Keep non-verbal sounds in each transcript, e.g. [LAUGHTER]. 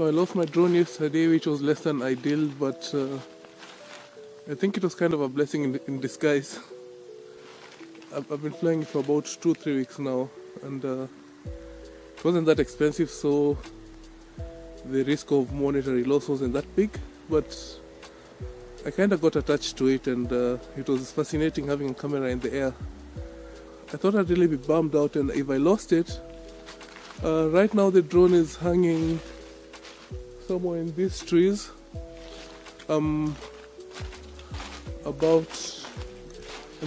So I lost my drone yesterday, which was less than ideal, but uh, I think it was kind of a blessing in, in disguise. I've, I've been flying for about two, three weeks now, and uh, it wasn't that expensive, so the risk of monetary loss wasn't that big. But I kind of got attached to it, and uh, it was fascinating having a camera in the air. I thought I'd really be bummed out, and if I lost it, uh, right now the drone is hanging somewhere in these trees. Um, about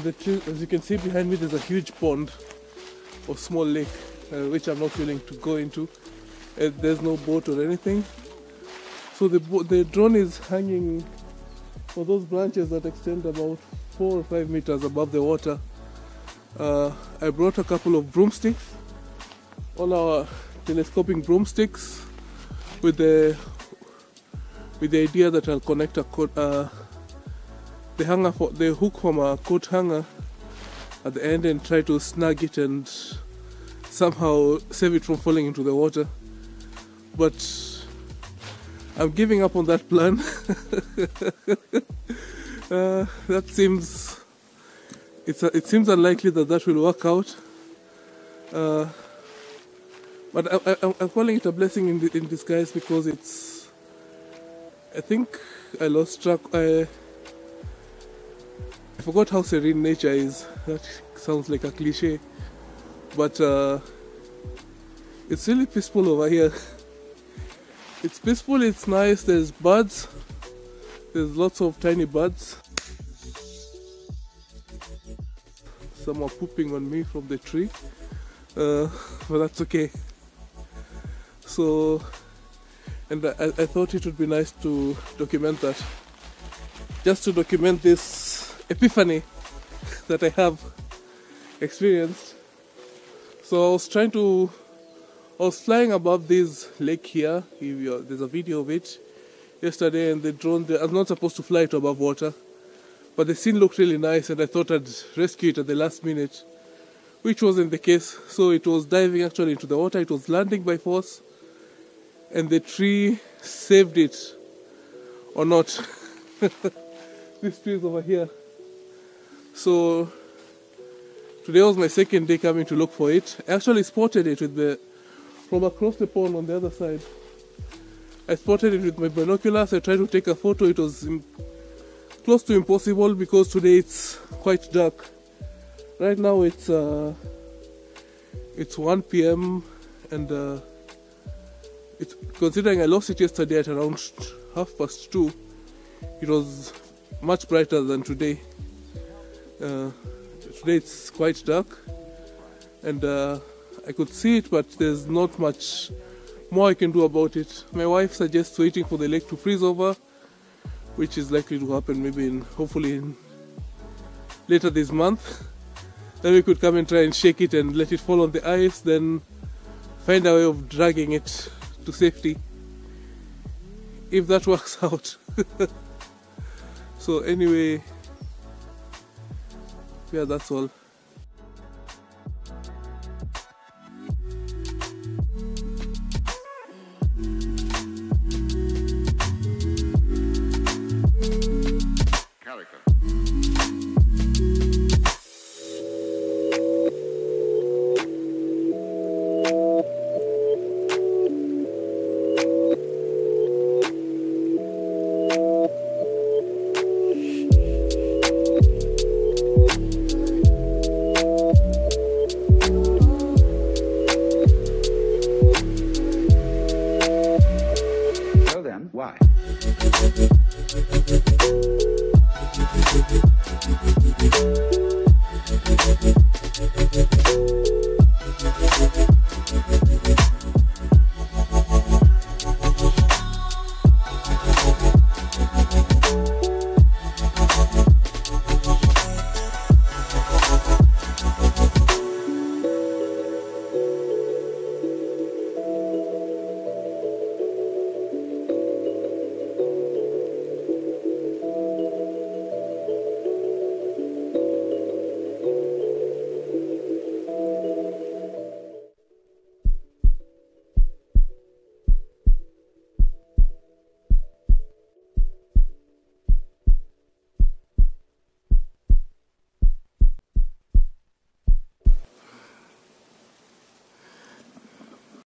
the tree, as you can see behind me, there's a huge pond or small lake, uh, which I'm not willing to go into. Uh, there's no boat or anything. So the the drone is hanging for those branches that extend about four or five meters above the water. Uh, I brought a couple of broomsticks, all our telescoping broomsticks, with the with the idea that I'll connect a coat, uh, the hanger for the hook from a coat hanger at the end and try to snag it and somehow save it from falling into the water. But I'm giving up on that plan. [LAUGHS] uh, that seems it's a, it seems unlikely that that will work out. Uh, but I, am calling it a blessing in, in disguise because it's. I think I lost track. I, I forgot how serene nature is. That sounds like a cliche, but uh, it's really peaceful over here. [LAUGHS] It's peaceful. It's nice. There's birds. There's lots of tiny birds. Some are pooping on me from the tree, uh, [LAUGHS] but that's okay. So, and I, I thought it would be nice to document that, just to document this epiphany [LAUGHS] that I have experienced. So I was trying to, I was flying above this lake here. There's a video of it yesterday, and the drone. I was not supposed to fly it above water but the scene looked really nice, and I thought I'd rescue it at the last minute, which wasn't the case. So it was diving actually into the water, it was landing by force, and the tree saved it or not. [LAUGHS] this tree is over here. So today was my second day coming to look for it. I actually spotted it with the from across the pond on the other side. I spotted it with my binoculars. I tried to take a photo. It was close to impossible because today it's quite dark right now it's uh, it's 1 p.m and uh, it's considering I lost it yesterday at around half past two. It was much brighter than today. Uh, today it's quite dark and uh, I could see it but there's not much more I can do about it. My wife suggests waiting for the lake to freeze over which is likely to happen maybe in hopefully in later this month. Then we could come and try and shake it and let it fall on the ice then find a way of dragging it to safety if that [LAUGHS] works out. [LAUGHS] So anyway yeah that's all Why?